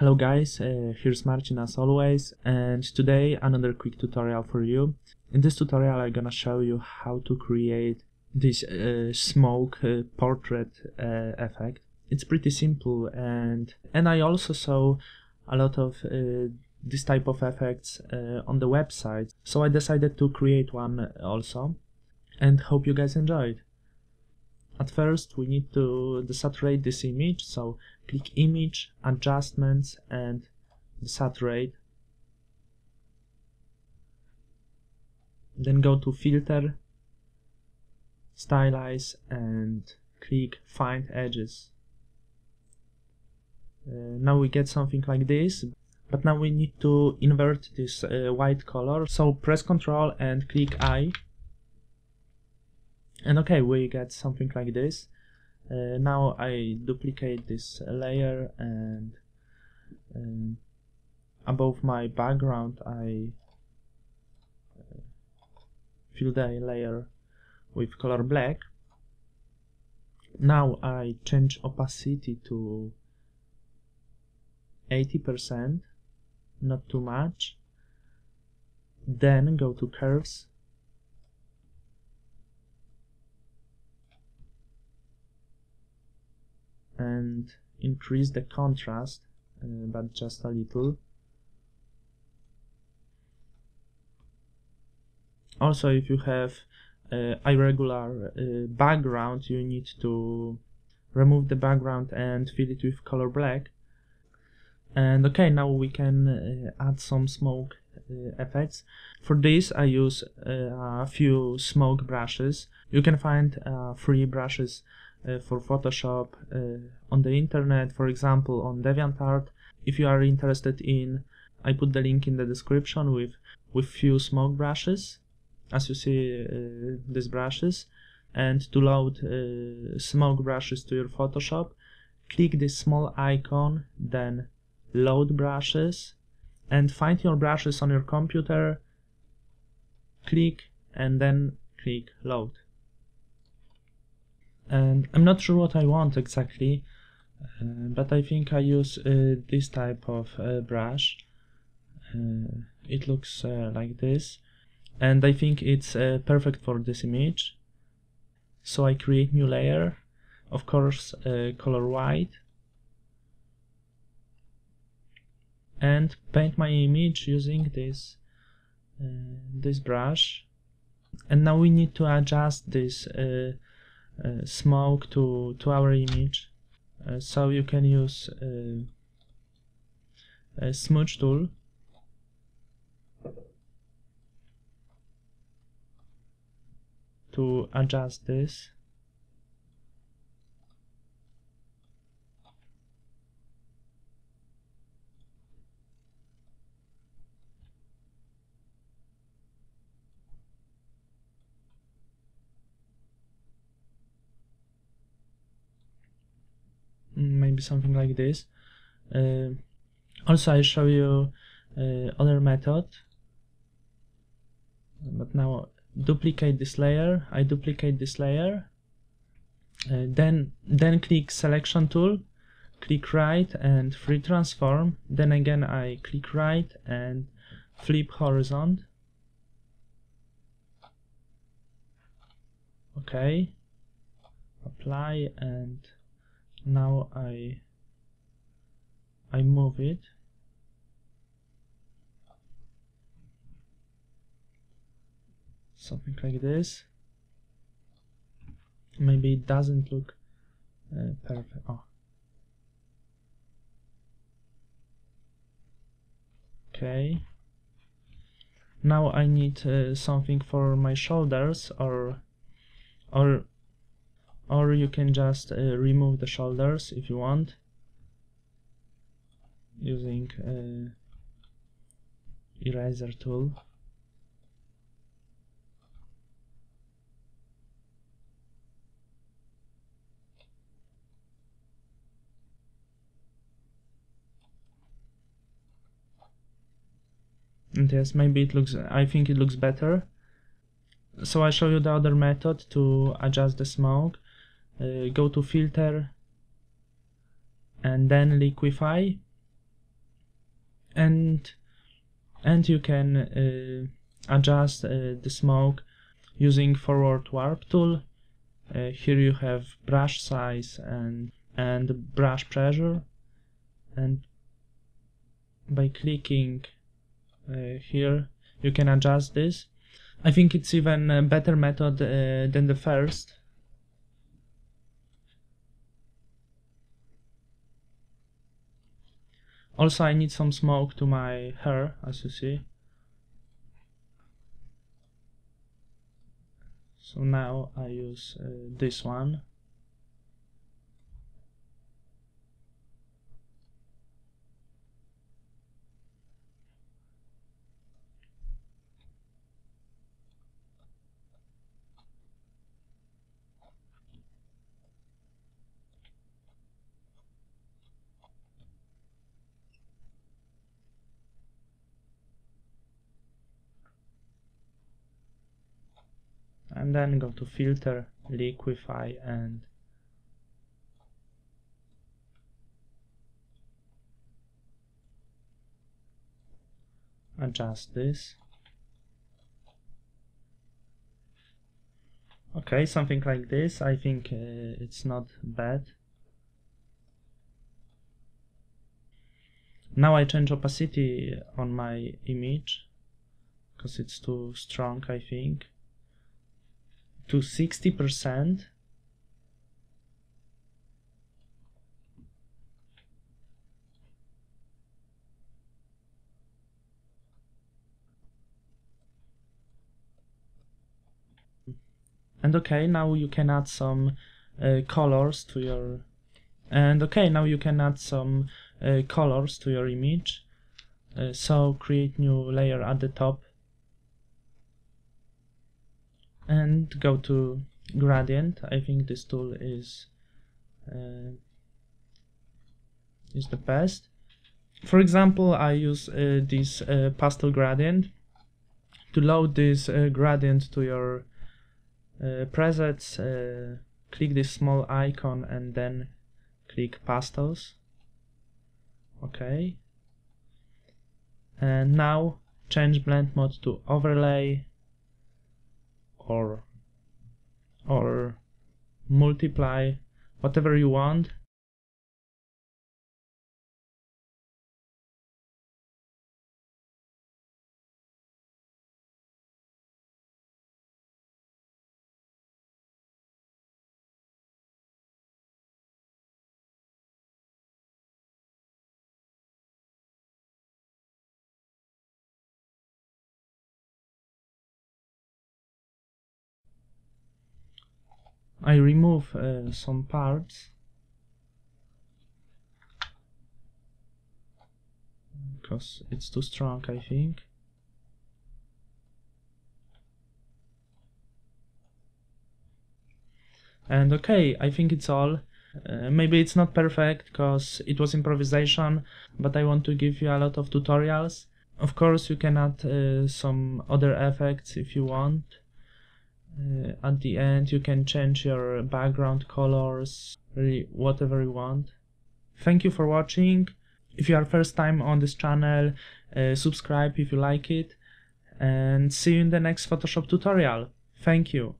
Hello guys, uh, here's Marcin as always and today another quick tutorial for you. In this tutorial I'm gonna show you how to create this uh, smoke uh, portrait uh, effect. It's pretty simple and and I also saw a lot of uh, this type of effects uh, on the website so I decided to create one also and hope you guys enjoyed. At first we need to desaturate this image, so click image, adjustments and desaturate. Then go to filter, stylize and click find edges. Uh, now we get something like this, but now we need to invert this uh, white color, so press Ctrl and click I and okay we get something like this uh, now I duplicate this layer and um, above my background I uh, fill the layer with color black. Now I change opacity to 80% not too much. Then go to curves and increase the contrast uh, but just a little. Also if you have uh, irregular uh, background you need to remove the background and fill it with color black. And okay now we can uh, add some smoke uh, effects. For this I use uh, a few smoke brushes. You can find free brushes for Photoshop uh, on the internet, for example on DeviantArt. If you are interested in, I put the link in the description with with few smoke brushes, as you see uh, these brushes. And to load smoke brushes to your Photoshop, click this small icon, then load brushes, and find your brushes on your computer, click, and then click load and I'm not sure what I want exactly uh, but I think I use uh, this type of uh, brush. Uh, it looks uh, like this. And I think it's uh, perfect for this image. So I create new layer. Of course color white. And paint my image using this this brush. And now we need to adjust this smoke to, to our image. Uh, so you can use uh, a smudge tool to adjust this maybe something like this. Uh, also I show you uh, other method. But now duplicate this layer. I duplicate this layer. Uh, then then click selection tool. Click right and free transform. Then again I click right and flip horizon. Okay. Apply and now I I move it. Something like this. Maybe it doesn't look uh, perfect. Oh. Okay. Now I need uh, something for my shoulders or or or you can just uh, remove the shoulders if you want. Using uh, eraser tool. And yes maybe it looks I think it looks better. So I show you the other method to adjust the smoke uh, go to filter and then liquify and and you can uh, adjust uh, the smoke using forward warp tool. Uh, here you have brush size and and brush pressure. And by clicking uh, here you can adjust this. I think it's even a better method uh, than the first also I need some smoke to my hair as you see. So now I use uh, this one and then go to filter liquify and adjust this. Okay something like this. I think uh, it's not bad. Now I change opacity on my image because it's too strong I think to 60% and okay now you can add some uh, colors to your and okay now you can add some uh, colors to your image. Uh, so create new layer at the top and go to gradient. I think this tool is uh, is the best. For example I use uh, this uh, pastel gradient to load this uh, gradient to your uh, presets uh, click this small icon and then click pastels. Okay. And now change blend mode to overlay or or multiply whatever you want I remove uh, some parts. Because it's too strong I think. And okay I think it's all. Uh, maybe it's not perfect because it was improvisation but I want to give you a lot of tutorials. Of course you can add uh, some other effects if you want uh, at the end you can change your background colors really whatever you want. Thank you for watching. If you are first time on this channel uh, subscribe if you like it. And see you in the next photoshop tutorial. Thank you